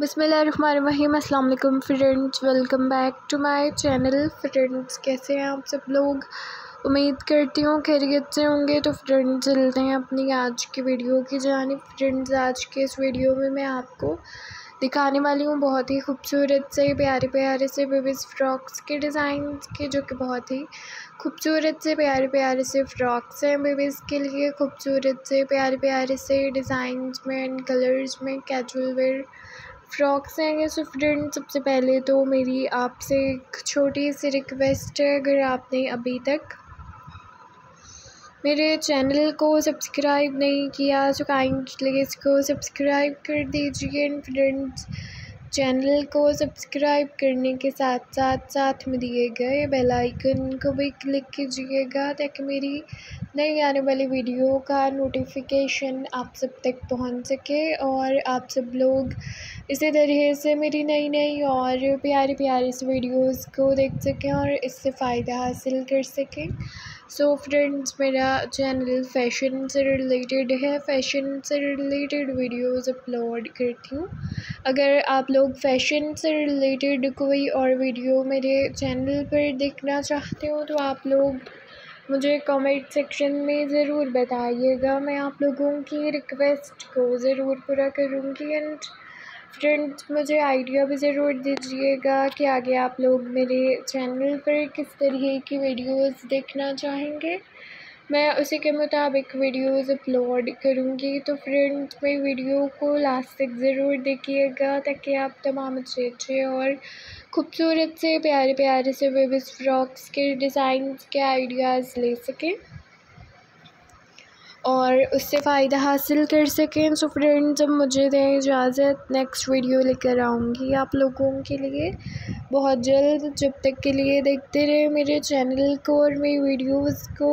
बसमीम अल्लाम friends, welcome back to my channel. Friends, कैसे हैं आप सब लोग? उम्मीद करती हूँ खैरियत से होंगे। तो फ्रेंड्स, चलते हैं अपनी आज की वीडियो की जानी फ्रेंड्स, आज के इस वीडियो में मैं आपको दिखाने वाली हूँ बहुत ही खूबसूरत से, प्यारे प्यारे से बेबीज़ फ्रॉक्स के डिज़ाइन के, जो कि बहुत ही खूबसूरत से, प्यारे प्यारे से फ्रॉक्स हैं बेबीज़ के लिए। खूबसूरत से, प्यारे प्यारे से डिज़ाइंस में एंड कलर्स में कैजुअल वेयर फ्रॉक्स हैं स्टूडेंट सबसे पहले तो मेरी आपसे एक छोटी सी रिक्वेस्ट है, अगर आपने अभी तक मेरे चैनल को सब्सक्राइब नहीं किया सो काइंडली इसको सब्सक्राइब कर दीजिए फ्रेंड्स चैनल को सब्सक्राइब करने के साथ साथ साथ में दिए गए बेल आइकन को भी क्लिक कीजिएगा ताकि मेरी नई आने वाली वीडियो का नोटिफिकेशन आप सब तक पहुँच सके और आप सब लोग इसी तरह से मेरी नई नई और प्यारी प्यारी सी वीडियोस को देख सकें और इससे फ़ायदा हासिल कर सकें। सो so फ्रेंड्स मेरा चैनल फ़ैशन से रिलेटेड है। फ़ैशन से रिलेटेड वीडियोस अपलोड करती हूँ। अगर आप लोग फ़ैशन से रिलेटेड कोई और वीडियो मेरे चैनल पर देखना चाहते हो तो आप लोग मुझे कमेंट सेक्शन में ज़रूर बताइएगा। मैं आप लोगों की रिक्वेस्ट को ज़रूर पूरा करूँगी। एंड फ्रेंड्स मुझे आइडिया भी ज़रूर दीजिएगा कि आगे आप लोग मेरे चैनल पर किस तरीके की वीडियोस देखना चाहेंगे। मैं उसी के मुताबिक वीडियोस अपलोड करूँगी तो फ्रेंड्स मेरी वीडियो को लास्ट तक ज़रूर देखिएगा, ताकि आप तमाम अच्छे अच्छे और खूबसूरत से प्यारे प्यारे से बेबीज़ फ्रॉक्स के डिज़ाइन के आइडियाज़ ले सकें। और उससे फ़ायदा हासिल कर सकें। सो फ्रेंड जब मुझे दें इजाज़त। नेक्स्ट वीडियो लेकर आऊँगी आप लोगों के लिए। बहुत जल्द, जब तक के लिए देखते रहे मेरे चैनल को और मेरी वीडियोज़ को।